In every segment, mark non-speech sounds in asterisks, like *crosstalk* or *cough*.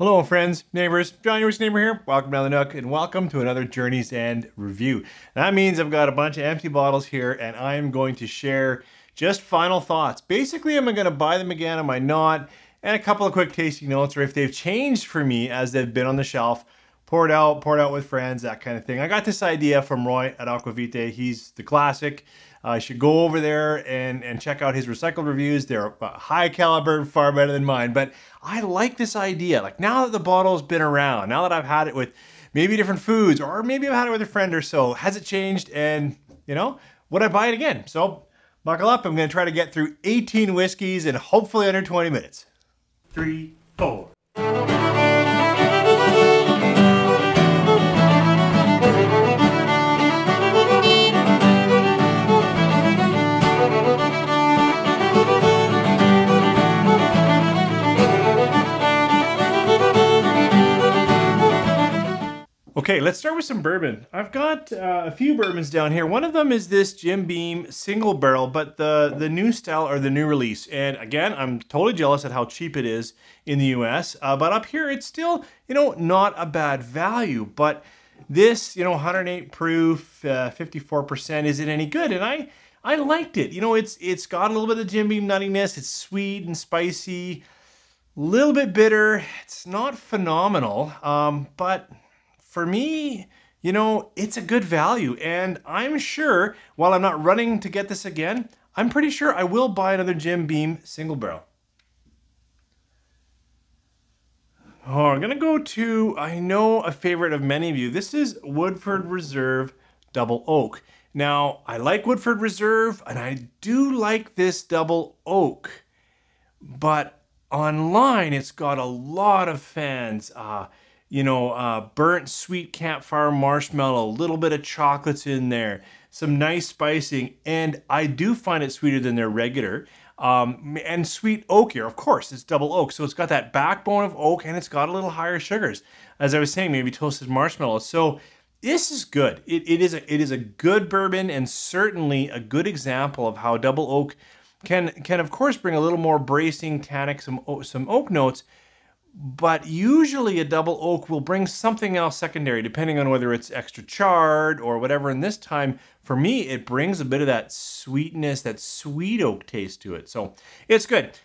Hello, friends, neighbors. John, your neighbor here. Welcome down the Nook, and welcome to another Journey's End review. That means I've got a bunch of empty bottles here, and I am going to share just final thoughts. Basically, am I'm going to buy them again. Am I not? And a couple of quick tasting notes, or if they've changed for me as they've been on the shelf, poured out, poured out with friends, that kind of thing. I got this idea from Roy at Aqvavitae. He's the classic. I uh, should go over there and, and check out his recycled reviews. They're high caliber, far better than mine. But I like this idea. Like now that the bottle's been around, now that I've had it with maybe different foods, or maybe I've had it with a friend or so, has it changed? And, you know, would I buy it again? So buckle up. I'm going to try to get through 18 whiskeys in hopefully under 20 minutes. Three, four. Okay, let's start with some bourbon. I've got uh, a few bourbons down here. One of them is this Jim Beam single barrel, but the, the new style or the new release. And again, I'm totally jealous at how cheap it is in the US. Uh, but up here, it's still, you know, not a bad value. But this, you know, 108 proof, uh, 54%, is it any good? And I, I liked it. You know, it's it's got a little bit of Jim Beam nuttiness. It's sweet and spicy, a little bit bitter. It's not phenomenal, um, but for me, you know, it's a good value. And I'm sure, while I'm not running to get this again, I'm pretty sure I will buy another Jim Beam single barrel. Oh, I'm to go to, I know a favorite of many of you. This is Woodford Reserve Double Oak. Now, I like Woodford Reserve, and I do like this Double Oak. But online, it's got a lot of fans. Uh, you know, uh, burnt sweet campfire marshmallow, a little bit of chocolates in there, some nice spicing, and I do find it sweeter than their regular. Um, and sweet oak here, of course, it's double oak, so it's got that backbone of oak and it's got a little higher sugars. As I was saying, maybe toasted marshmallow. So this is good. It, it is a it is a good bourbon and certainly a good example of how double oak can can of course bring a little more bracing tannic, some some oak notes, but usually a double oak will bring something else secondary, depending on whether it's extra charred or whatever. And this time, for me, it brings a bit of that sweetness, that sweet oak taste to it. So it's good.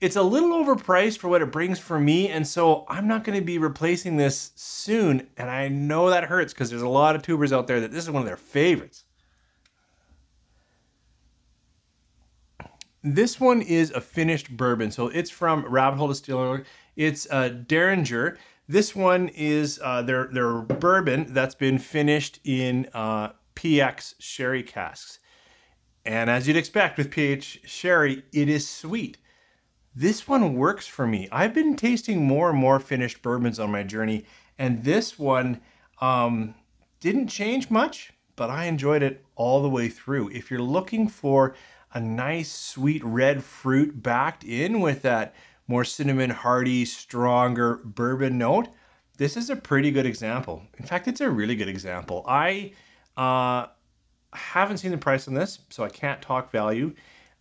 It's a little overpriced for what it brings for me, and so I'm not going to be replacing this soon. And I know that hurts because there's a lot of tubers out there that this is one of their favorites. This one is a finished bourbon, so it's from Rabbit Hole Distillery. It's a Dareringer. This one is uh, their their bourbon that's been finished in uh, PX sherry casks. And as you'd expect with PX sherry, it is sweet. This one works for me. I've been tasting more and more finished bourbons on my journey, and this one um, didn't change much, but I enjoyed it all the way through. If you're looking for a nice sweet red fruit backed in with that more cinnamon, hearty, stronger bourbon note, this is a pretty good example. In fact, it's a really good example. I uh, haven't seen the price on this, so I can't talk value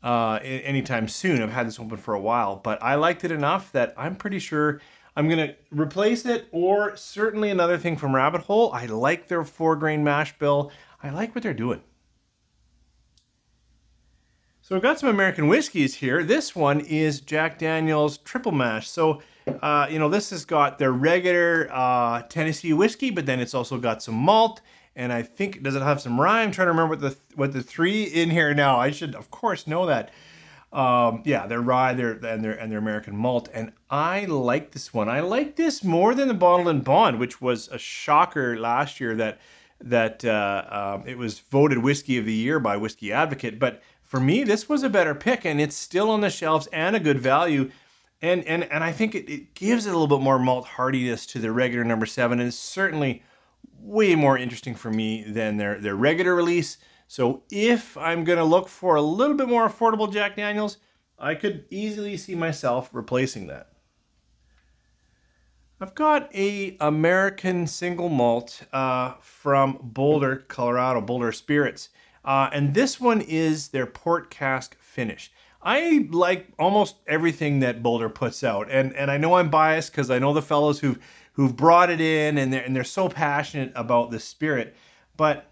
uh, anytime soon. I've had this open for a while, but I liked it enough that I'm pretty sure I'm gonna replace it or certainly another thing from Rabbit Hole. I like their four grain mash bill. I like what they're doing. So we've got some American whiskeys here. This one is Jack Daniel's Triple Mash. So, uh, you know, this has got their regular uh, Tennessee whiskey, but then it's also got some malt. And I think, does it have some rye? I'm trying to remember what the what the three in here now. I should, of course, know that. Um, yeah, they're rye, they're and they're and they're American malt, and I like this one. I like this more than the Bottled and Bond, which was a shocker last year that that uh, um, it was voted whiskey of the year by Whiskey Advocate. But for me, this was a better pick, and it's still on the shelves and a good value. And and and I think it, it gives it a little bit more malt hardiness to the regular number seven, and it's certainly way more interesting for me than their their regular release. So if I'm gonna look for a little bit more affordable Jack Daniels, I could easily see myself replacing that. I've got a American single malt uh, from Boulder, Colorado, Boulder Spirits. Uh, and this one is their port cask finish. I like almost everything that Boulder puts out, and and I know I'm biased because I know the fellows who've who've brought it in, and they're and they're so passionate about the spirit, but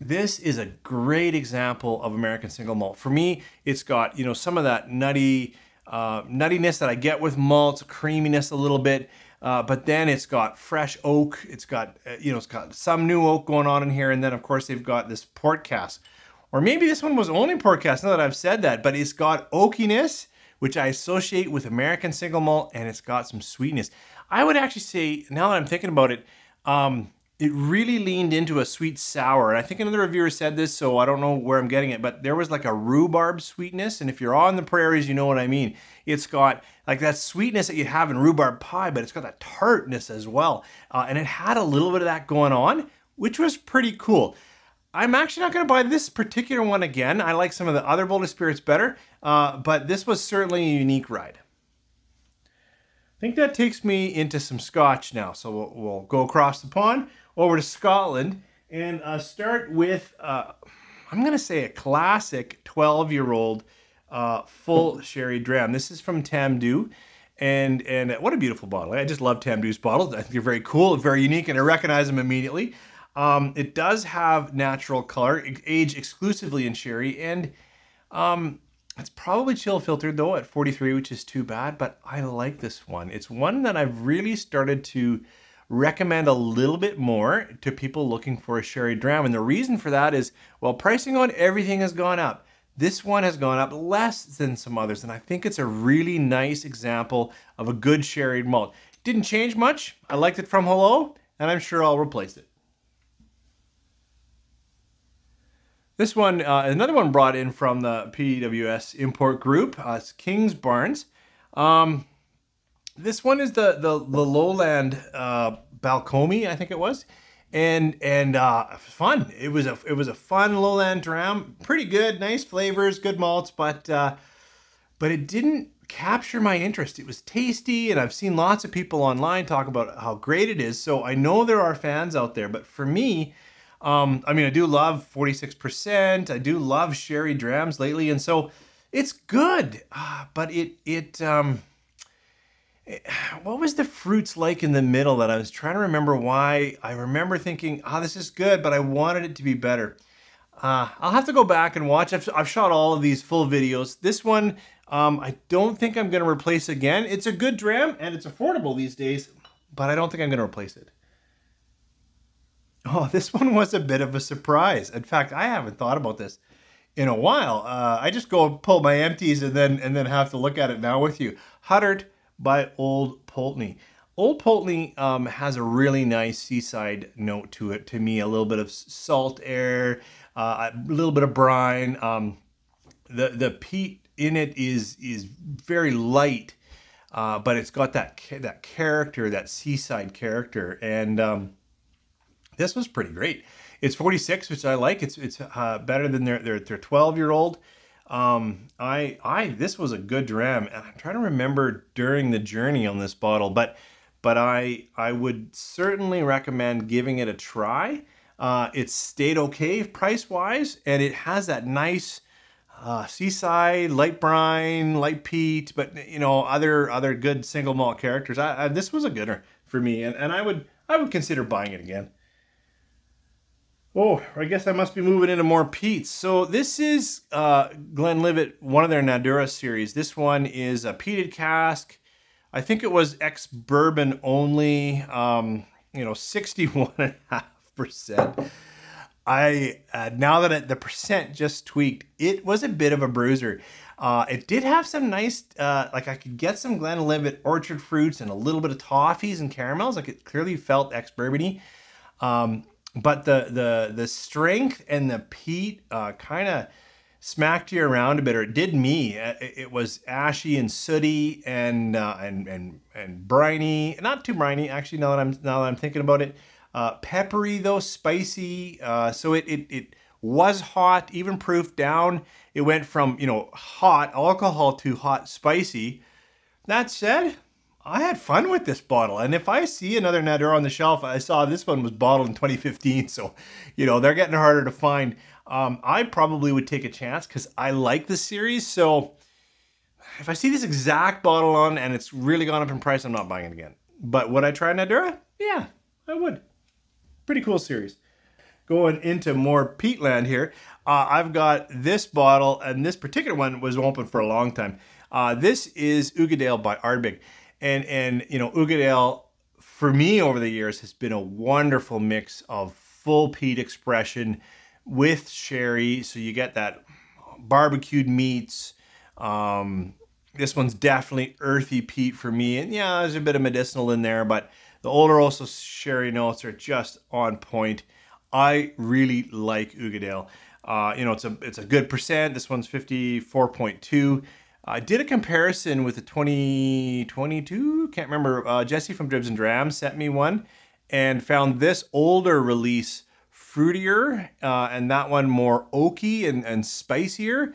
this is a great example of American single malt. For me, it's got you know some of that nutty uh, nuttiness that I get with malts, creaminess a little bit. Uh, but then it's got fresh oak. It's got uh, you know it's got some new oak going on in here, and then of course they've got this port cask, or maybe this one was only port cask. Now that I've said that, but it's got oakiness, which I associate with American single malt, and it's got some sweetness. I would actually say now that I'm thinking about it, um, it really leaned into a sweet sour. And I think another reviewer said this, so I don't know where I'm getting it, but there was like a rhubarb sweetness. And if you're on the prairies, you know what I mean. It's got like that sweetness that you have in rhubarb pie, but it's got that tartness as well. Uh, and it had a little bit of that going on, which was pretty cool. I'm actually not going to buy this particular one again. I like some of the other Boulder Spirits better, uh, but this was certainly a unique ride. I think that takes me into some scotch now. So we'll, we'll go across the pond over to Scotland and uh, start with, uh, I'm going to say a classic 12 year old uh, full sherry dram. This is from Tamdhu. And, and what a beautiful bottle. I just love Tamdhu's bottles. I think they're very cool, very unique, and I recognize them immediately. Um, it does have natural color, aged exclusively in sherry, and um, it's probably chill filtered though at 43, which is too bad, but I like this one. It's one that I've really started to recommend a little bit more to people looking for a sherry dram. And the reason for that is, well, pricing on everything has gone up. This one has gone up less than some others, and I think it's a really nice example of a good sherry malt. Didn't change much. I liked it from Hello, and I'm sure I'll replace it. This one, uh, another one brought in from the PWS import group, uh, it's Kingsbarns. Um, this one is the the, the lowland uh, Balcomie, I think it was, and and uh, fun. It was a it was a fun lowland dram, pretty good, nice flavors, good malts, but uh, but it didn't capture my interest. It was tasty, and I've seen lots of people online talk about how great it is. So I know there are fans out there, but for me. Um, I mean, I do love 46%. I do love sherry drams lately, and so it's good. Uh, but it it um, *sighs* what was the fruits like in the middle that I was trying to remember why I remember thinking, oh, this is good, but I wanted it to be better. Uh, I'll have to go back and watch. I've, I've shot all of these full videos. This one, um, I don't think I'm going to replace again. It's a good dram and it's affordable these days, but I don't think I'm going to replace it. Oh, *laughs* this one was a bit of a surprise. In fact, I haven't thought about this in a while. Uh, I just go pull my empties and then and then have to look at it now with you. Huddart by Old Pulteney. Old Pulteney um, has a really nice seaside note to it. To me, a little bit of salt air, uh, a little bit of brine. Um, the the peat in it is is very light, uh, but it's got that that character, that seaside character, and um, this was pretty great. It's 46, which I like. It's it's uh, better than their their, their 12 year old. Um, I, I, this was a good dram, and I'm trying to remember during the journey on this bottle, but, but I, I would certainly recommend giving it a try. Uh, it stayed okay price wise, and it has that nice uh, seaside, light brine, light peat, but you know other other good single malt characters. I, I, this was a gooder for me, and, and I would I would consider buying it again. Oh, I guess I must be moving into more peats. So this is uh, Glenlivet, one of their Nadurra series. This one is a peated cask. I think it was ex-bourbon only, um, you know, 61.5%. I, uh, now that it, the percent just tweaked, it was a bit of a bruiser. Uh, it did have some nice, uh, like I could get some Glenlivet orchard fruits and a little bit of toffees and caramels. Like it clearly felt ex-bourbony. Um, but the the the strength and the peat uh, kind of smacked you around a bit, or it did me. Uh, it, was ashy and sooty and uh, and and and briny, not too briny actually. Now that I'm now that I'm thinking about it, uh, peppery though, spicy. Uh, so it it it was hot, even proof down. It went from you know hot alcohol to hot spicy. That said, I had fun with this bottle. And if I see another Nadurra on the shelf, I saw this one was bottled in 2015. So, you know, they're getting harder to find. Um, I probably would take a chance because I like the series. So, if I see this exact bottle on and it's really gone up in price, I'm not buying it again. But would I try Nadurra? Yeah, I would. Pretty cool series. Going into more peatland here, uh, I've got this bottle, and this particular one was open for a long time. Uh, this is Uigeadail by Ardbeg. And, and, you know, Uigeadail, for me over the years, has been a wonderful mix of full peat expression with sherry. So you get that barbecued meats. Um, this one's definitely earthy peat for me. And yeah, there's a bit of medicinal in there, but the Oloroso sherry notes are just on point. I really like Uigeadail. Uh, you know, it's a it's a good percent. This one's 54.2. I did a comparison with the 2022, can't remember. Uh, Jesse from Dribs and Drams sent me one and found this older release fruitier uh, and that one more oaky and, and spicier,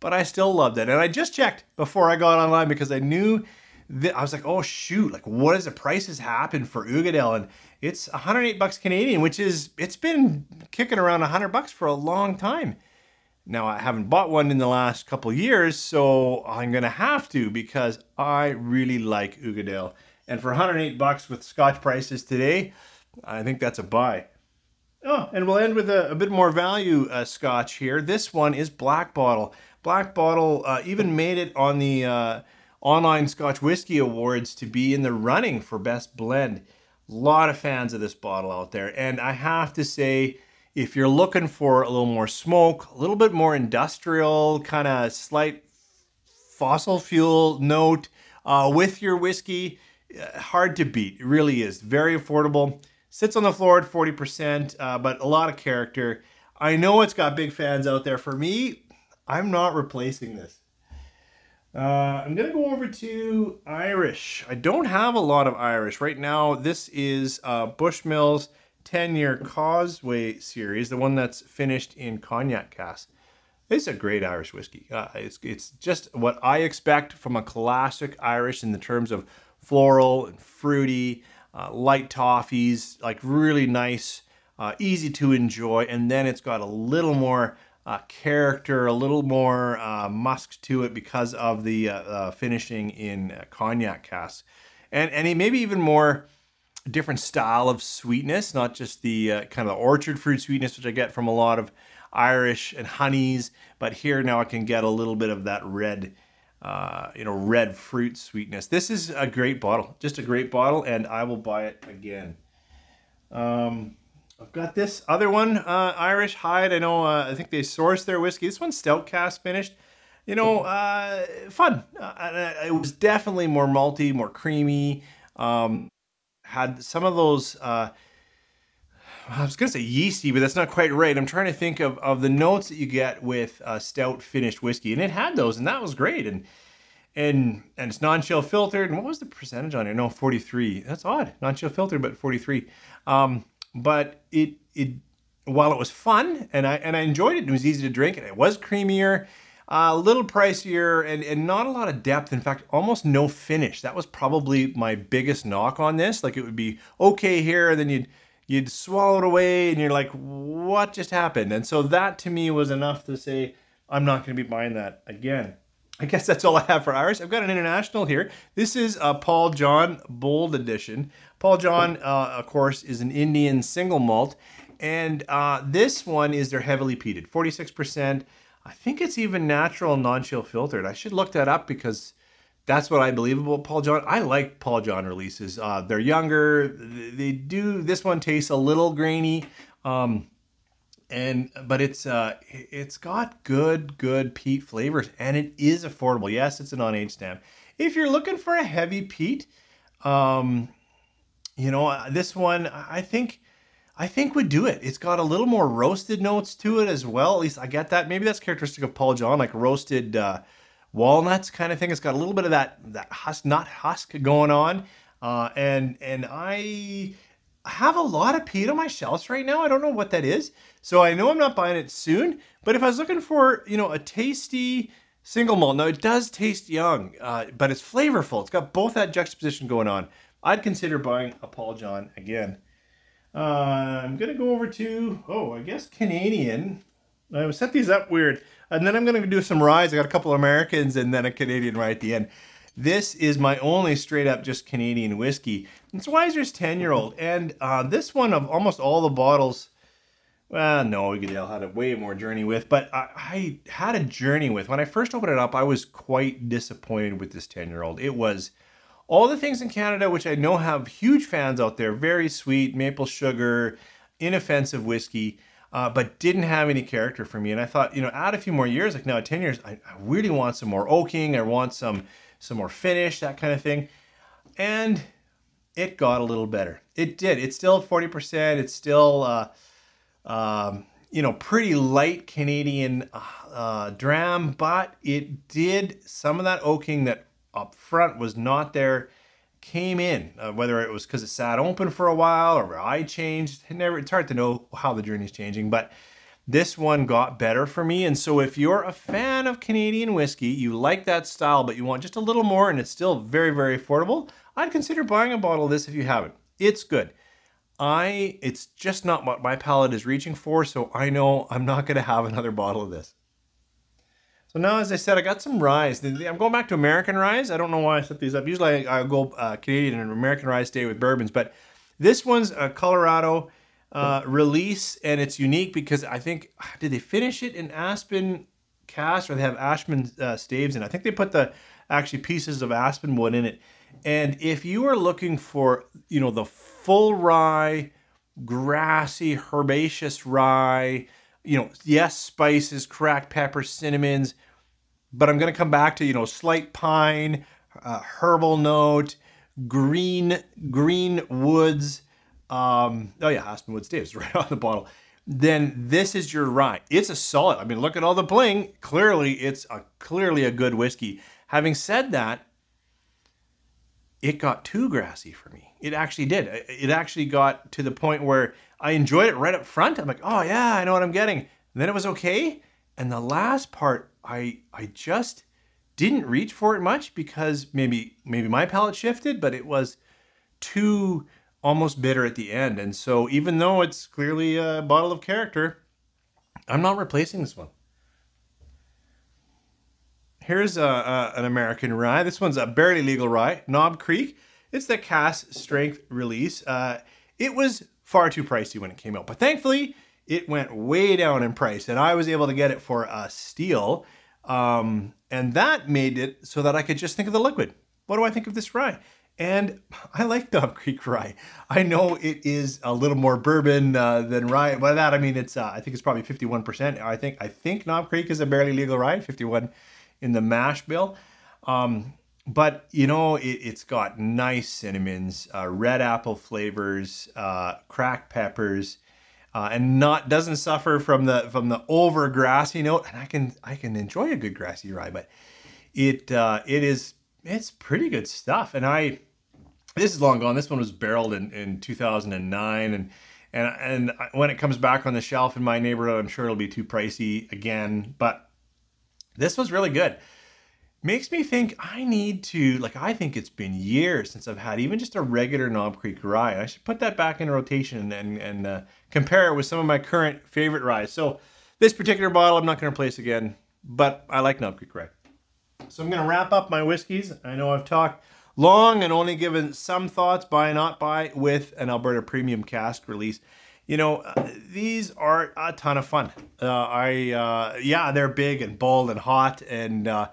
but I still loved it. And I just checked before I got online because I knew that I was like, oh shoot, like what is the prices happen for Uigeadail? And it's 108 bucks Canadian, which is, it's been kicking around 100 bucks for a long time. Now I haven't bought one in the last couple years, so I'm gonna have to because I really like Uigeadail. And for 108 bucks with Scotch prices today, I think that's a buy. Oh, and we'll end with a, a bit more value uh, Scotch here. This one is Black Bottle. Black Bottle uh, even made it on the uh, online Scotch Whiskey Awards to be in the running for Best Blend. A lot of fans of this bottle out there, and I have to say if you're looking for a little more smoke, a little bit more industrial, kind of slight fossil fuel note uh, with your whiskey, uh, hard to beat. It really is. Very affordable. Sits on the floor at 40%, uh, but a lot of character. I know it's got big fans out there. For me, I'm not replacing this. Uh, I'm going to go over to Irish. I don't have a lot of Irish. Right now, this is uh, Bushmills 10 year Causeway series, the one that's finished in cognac cask. It's a great Irish whiskey. Uh, it's, it's just what I expect from a classic Irish in the terms of floral and fruity, uh, light toffees, like really nice, uh, easy to enjoy. And then it's got a little more uh, character, a little more uh, musk to it because of the uh, finishing in cognac cask. And, and maybe even more different style of sweetness, not just the uh, kind of orchard fruit sweetness, which I get from a lot of Irish and honeys, but here now I can get a little bit of that red, uh, you know, red fruit sweetness. This is a great bottle, just a great bottle, and I will buy it again. Um, I've got this other one, uh, Irish Hyde. I know, uh, I think they sourced their whiskey. This one's stout cask finished. You know, uh, fun. Uh, it was definitely more malty, more creamy. Um, had some of those. Uh, I was gonna say yeasty, but that's not quite right. I'm trying to think of, of the notes that you get with uh, stout finished whiskey, and it had those, and that was great. And and and it's non-chill filtered. And what was the percentage on it? No, 43. That's odd. Non-chill filtered, but 43. Um, but it it while it was fun and I and I enjoyed it, it was easy to drink, and it was creamier a little pricier and, and not a lot of depth. In fact, almost no finish. That was probably my biggest knock on this. Like it would be okay here, and then you'd you'd swallow it away, and you're like, what just happened? And so that to me was enough to say, I'm not going to be buying that again. I guess that's all I have for Irish. I've got an international here. This is a Paul John Bold Edition. Paul John, uh, of course, is an Indian single malt. And uh, this one is their heavily peated, 46%. I think it's even natural non-chill filtered. I should look that up because that's what I believe about Paul John. I like Paul John releases. Uh, they're younger. They do. This one tastes a little grainy, um, and but it's uh, it's got good good peat flavors, and it is affordable. Yes, it's an on-age stamp. If you're looking for a heavy peat, um, you know this one I think I think would do it. It's got a little more roasted notes to it as well. At least I get that. Maybe that's characteristic of Paul John, like roasted uh, walnuts kind of thing. It's got a little bit of that that husk, not husk going on. Uh, and and I have a lot of peat on my shelves right now. I don't know what that is. So I know I'm not buying it soon. But if I was looking for, you know, a tasty single malt, now it does taste young, uh, but it's flavorful. It's got both that juxtaposition going on. I'd consider buying a Paul John again. Uh, I'm going to go over to, oh, I guess Canadian. I set these up weird. And then I'm going to do some ryes. I got a couple of Americans and then a Canadian right at the end. This is my only straight up just Canadian whiskey. It's Wiser's 10 year old. And uh, this one of almost all the bottles, well, no, Uigeadail had a way more journey with, but I, I, had a journey with. When I first opened it up, I was quite disappointed with this 10 year old. It was all the things in Canada, which I know have huge fans out there, very sweet, maple sugar, inoffensive whiskey. Uh, but didn't have any character for me. And I thought, you know, add a few more years, like now 10 years, I, I really want some more oaking. I want some some more finish, that kind of thing. And it got a little better. It did. It's still 40%. It's still, uh, um, you know, pretty light Canadian uh, dram, but it did some of that oaking that up front was not there came in, uh, whether it was because it sat open for a while or I changed. It never, it's hard to know how the journey is changing, but this one got better for me. And so if you're a fan of Canadian whiskey, you like that style, but you want just a little more and it's still very, very affordable, I'd consider buying a bottle of this if you haven't. It's good. I, it's just not what my palate is reaching for, so I know I'm not going to have another bottle of this. So now, as I said, I got some ryes. I'm going back to American ryes. I don't know why I set these up. Usually I, go uh, Canadian and American ryes stay with bourbons, but this one's a Colorado uh, release, and it's unique because I think did they finish it in aspen cast or they have aspen uh, staves in? I think they put the actually pieces of aspen wood in it. And if you are looking for you know the full rye, grassy, herbaceous rye, you know yes spices, cracked peppers, cinnamons, but I'm going to come back to you know slight pine, uh, herbal note, green green woods um, oh yeah, Aspenwood Staves *laughs* right on the bottle. Then this is your rye. It's a solid. I mean, look at all the bling. Clearly, it's a clearly a good whiskey. Having said that, it got too grassy for me. It actually did. It actually got to the point where I enjoyed it right up front. I'm like, oh yeah, I know what I'm getting. And then it was okay. And the last part, I I just didn't reach for it much because maybe maybe my palate shifted, but it was too almost bitter at the end. And so even though it's clearly a bottle of character, I'm not replacing this one. Here's a, a, an American rye. This one's a barely legal rye, Knob Creek. It's the cask strength release. Uh, it was far too pricey when it came out, but thankfully it went way down in price and I was able to get it for a steal. Um, and that made it so that I could just think of the liquid. What do I think of this rye? And *laughs* I like Knob Creek rye. I know it is a little more bourbon uh, than rye. By that I mean it's uh, I think it's probably 51%. I think I think Knob Creek is a barely legal rye, 51 in the mash bill. Um, but you know it, has got nice cinnamons, uh, red apple flavors, uh, cracked peppers, uh, and not doesn't suffer from the from the over grassy note. And I can I can enjoy a good grassy rye, but it uh, it is it's pretty good stuff. And I, this is long gone. This one was barreled in, in 2009. And, and, and when it comes back on the shelf in my neighborhood, I'm sure it'll be too pricey again. But this was really good. Makes me think I need to, like, I think it's been years since I've had even just a regular Knob Creek rye. I should put that back in rotation and, and uh, compare it with some of my current favorite ryes. So this particular bottle, I'm not going to replace again, but I like Knob Creek rye. So I'm going to wrap up my whiskeys. I know I've talked long and only given some thoughts, buy not buy, with an Alberta Premium Cask release. You know, uh, these are a ton of fun. Uh, I, uh, yeah, they're big and bold and hot, and uh,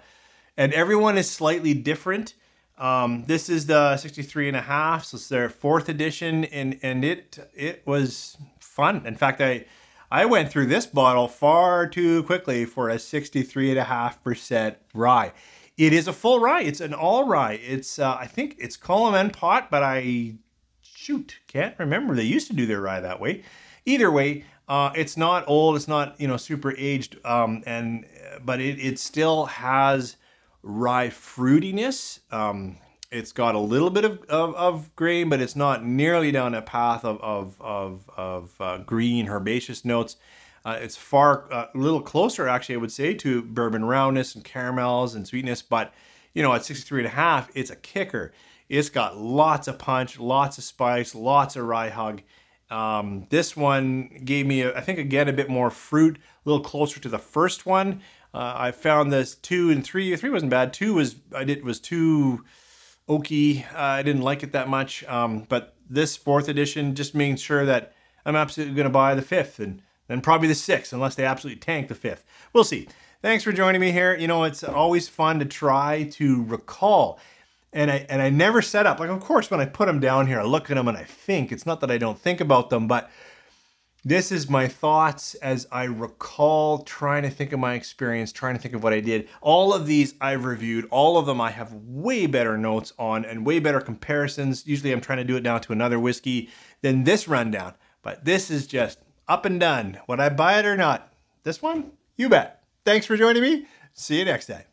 and everyone is slightly different. Um, this is the 63 and a half, so it's their fourth edition, and and it it was fun. In fact, I I went through this bottle far too quickly for a 63.5% rye. It is a full rye. It's an all rye. It's, uh, I think it's column and pot, but I, shoot, can't remember. They used to do their rye that way. Either way, uh, it's not old. It's not, you know, super aged. Um, and, but it, it still has rye fruitiness. Um, it's got a little bit of, of, of, grain, but it's not nearly down a path of, of, of, of uh, green herbaceous notes. Uh, it's far a uh, little closer, actually, I would say, to bourbon roundness and caramels and sweetness. But, you know, at 63 and a half, it's a kicker. It's got lots of punch, lots of spice, lots of rye hug. Um, this one gave me, I think, again, a bit more fruit, a little closer to the first one. Uh, I found this two and three. Three wasn't bad. Two was I did was too oaky. Uh, I didn't like it that much. Um, but this fourth edition just making sure that I'm absolutely going to buy the fifth and then probably the sixth, unless they absolutely tank the fifth. We'll see. Thanks for joining me here. You know, it's always fun to try to recall. And I and I never set up like of course when I put them down here I look at them and I think it's not that I don't think about them but this is my thoughts as I recall trying to think of my experience, trying to think of what I did. All of these I've reviewed, all of them I have way better notes on and way better comparisons. Usually I'm trying to do it down to another whiskey than this rundown, but this is just up and done. Would I buy it or not? This one? You bet. Thanks for joining me. See you next time.